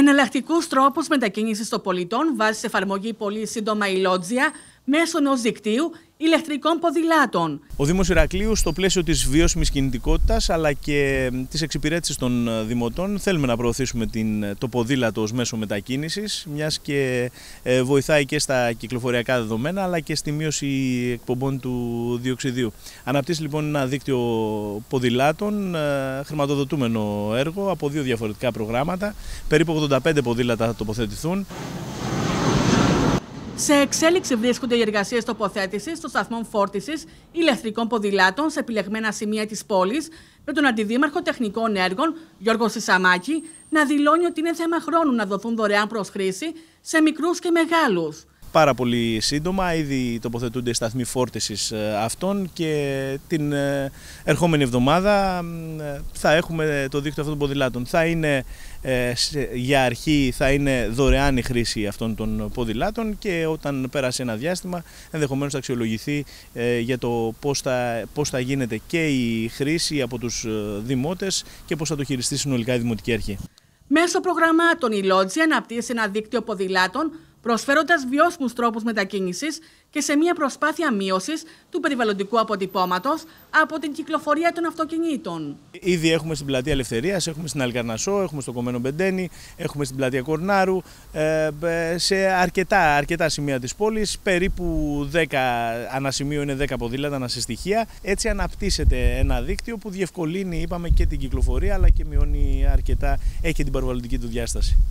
εναλλακτικούς τρόπους μετακίνησης των πολιτών βάζει σε εφαρμογή πολύ σύντομα η Λότζια μέσω ενός δικτύου ηλεκτρικών ποδηλάτων. Ο Δήμος Ηρακλείου στο πλαίσιο της βιώσιμης κινητικότητας αλλά και της εξυπηρέτησης των ε, δημοτών θέλουμε να προωθήσουμε την, το ποδήλατο ως μέσο μετακίνησης μιας και ε, βοηθάει και στα κυκλοφοριακά δεδομένα αλλά και στη μείωση εκπομπών του διοξιδίου. Αναπτύσσει λοιπόν ένα δίκτυο ποδηλάτων, ε, χρηματοδοτούμενο έργο από δύο διαφορετικά προγράμματα. Περίπου 85 ποδήλατα θα τοποθετηθούν. Σε εξέλιξη βρίσκονται οι εργασίες τοποθέτησης των σταθμών φόρτισης ηλεκτρικών ποδηλάτων σε επιλεγμένα σημεία της πόλης, με τον Αντιδήμαρχο Τεχνικών Έργων, Γιώργο Σισαμάκη, να δηλώνει ότι είναι θέμα χρόνου να δοθούν δωρεάν προς χρήση σε μικρούς και μεγάλους πάρα πολύ σύντομα. Ήδη τοποθετούνται σταθμοί φόρτισης ε, αυτών και την ε, ερχόμενη εβδομάδα ε, θα έχουμε το δίκτυο αυτών των ποδηλάτων. Θα είναι για αρχή θα είναι δωρεάν η χρήση αυτών των ποδηλάτων και όταν πέρασε ένα διάστημα ενδεχομένως θα αξιολογηθεί για το πώς θα, πώς θα γίνεται και η χρήση από τους δημότες και πώς θα το χειριστεί συνολικά η Δημοτική Αρχή. Μέσω προγραμμάτων η Λότζη αναπτύσσει ένα δίκτυο ποδηλάτων προσφέροντας βιώσιμους τρόπους μετακίνησης και σε μια προσπάθεια μείωσης του περιβαλλοντικού αποτυπώματος από την κυκλοφορία των αυτοκινήτων. Ήδη έχουμε στην πλατεία Ελευθερίας, έχουμε στην Αλκαρνασό, έχουμε στο Κομμένο Μπεντένι, έχουμε στην πλατεία Κορνάρου, ε, σε αρκετά, αρκετά σημεία της πόλης. Περίπου 10 ανασημείο είναι 10 ποδήλατα ανασυστοιχεία. Έτσι αναπτύσσεται ένα δίκτυο που διευκολύνει, είπαμε, και την κυκλοφορία αλλά και μειώνει αρκετά, έχει την περιβαλλοντική του διάσταση.